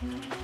嗯